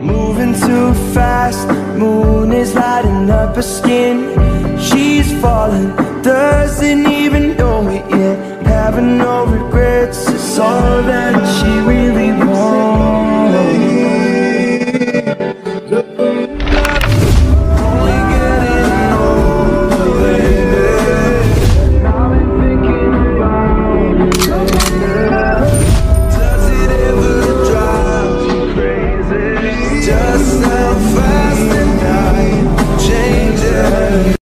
Moving too fast, moon is lighting up her skin. She's falling, doesn't even know it yet. Having no regrets, it's all that love